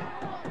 Yeah.